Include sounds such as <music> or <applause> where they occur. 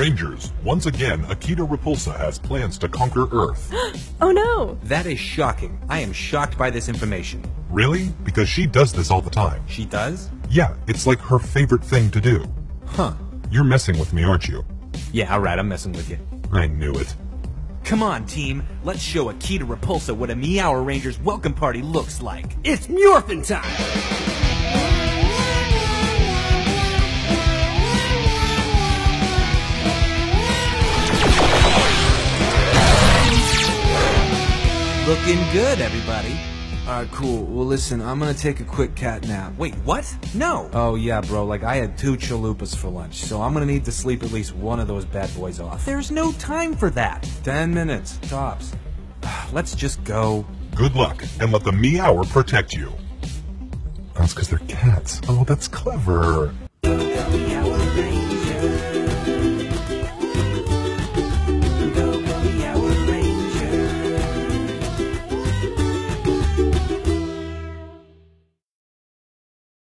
Rangers, once again, Akita Repulsa has plans to conquer Earth. <gasps> Oh no! That is shocking. I am shocked by this information. really? Because she does this all the time. She does? Yeah, it's like her favorite thing to do. Huh. You're messing with me, aren't you? Yeah, alright, I'm messing with you. I knew it. Come on, team. Let's show Akita Repulsa what a Meower Rangers welcome party looks like. It's Murphin time! Looking good, everybody. Alright, cool. Well, listen, I'm gonna take a quick cat nap. Wait, what? No. Oh, yeah, bro. Like, I had two chalupas for lunch, so I'm gonna need to sleep at least one of those bad boys off. There's no time for that. Ten minutes, tops. <sighs> Let's just go. Good luck, and let the Meower protect you. That's because they're cats. Oh, that's clever.